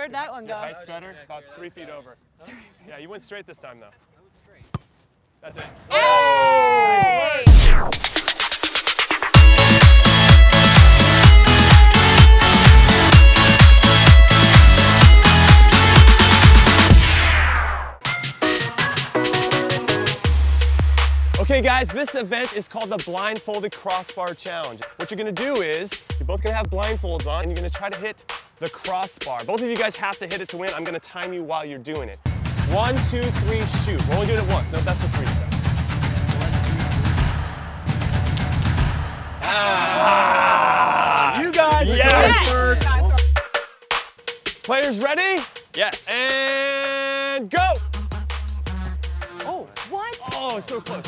Where'd that one go? Height's better, about three feet over. Yeah, you went straight this time though. That's it. Hey! Okay guys, this event is called the Blindfolded Crossbar Challenge. What you're gonna do is, you're both gonna have blindfolds on and you're gonna try to hit the crossbar. Both of you guys have to hit it to win. I'm gonna time you while you're doing it. One, two, three, shoot. We're only doing it once, no best of three stuff. Ah, you guys are Yes! going first. Players ready? Yes. And go! Oh, what? Oh, it's so close.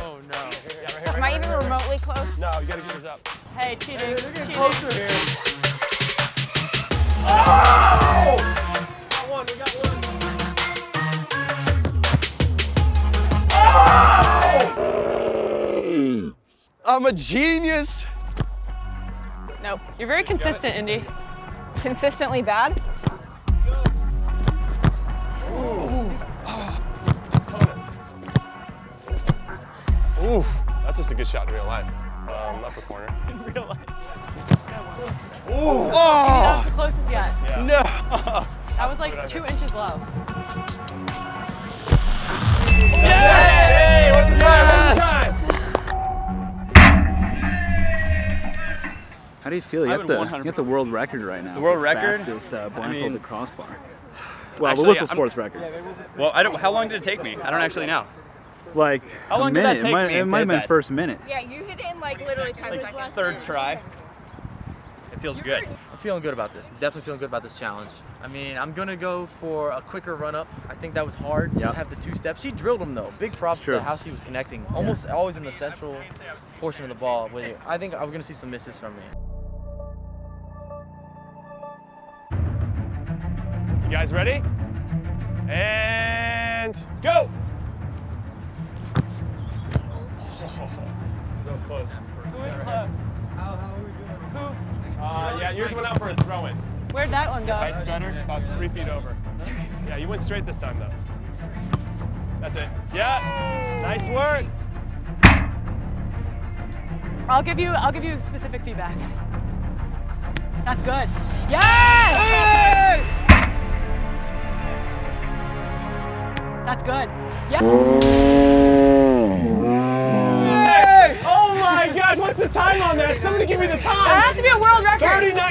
Oh no. Yeah, right here, Am right I even remotely close? No, you gotta get yours up. Hey, cheating. cheating. Here. I'm a genius. Nope. You're very consistent, Indi. Consistently bad? Opponents. Ooh, that's just a good shot in real life. Um, upper corner. In real life. Ooh. That Yeah. No. That was like two inches low. Yes! Hey, what's the time? What's the time? How do you feel? You got the you got the world record right now. The world for record? Fastest uh, I mean- blindfolded crossbar. Well, Actually, the whistle I'm- sports record. Well, I don't. How long did it take me? I don't actually know. Like How long a did that take it might, me it might have been that? first minute. Yeah, you hit it in like literally 10 seconds. Third try. It feels good. I'm feeling good about this. Definitely feeling good about this challenge. I mean, I'm gonna go for a quicker run up. I think that was hard to Yep. have the two steps. She drilled them though. Big props true. to how she was connecting. Almost always in the central portion of the ball. Where I think I'm gonna see some misses from me. You guys ready? And go! that was close. Who is close? How, how are we doing? Who? Uh, yeah, yours went out for a throw-in. Where'd that one go? Height's better, about three feet over. Yeah, you went straight this time though. That's it. Yeah, nice work. I'll give you. I'll give you specific feedback. That's good. Yes! That's good. Yeah.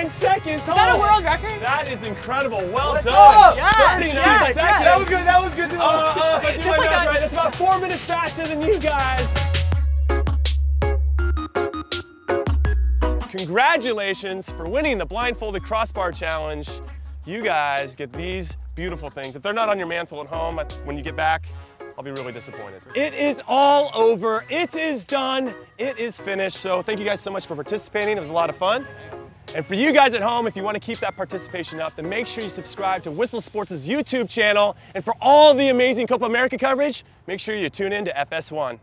39 seconds. Is that Oh, a world record? That is incredible. Well Let's done. Yes, 39 yes, seconds. yes. That was good. That was good. Uh, uh, if I do Just my like math right, that's about four minutes faster than you guys. Congratulations for winning the Blindfolded Crossbar Challenge. You guys get these beautiful things. If they're not on your mantle at home when you get back, I'll be really disappointed. It is all over. It is done. It is finished. So thank you guys so much for participating. It was a lot of fun. And for you guys at home, if you want to keep that participation up, then make sure you subscribe to Whistle Sports' YouTube channel. And for all the amazing Copa America coverage, make sure you tune in to FS1.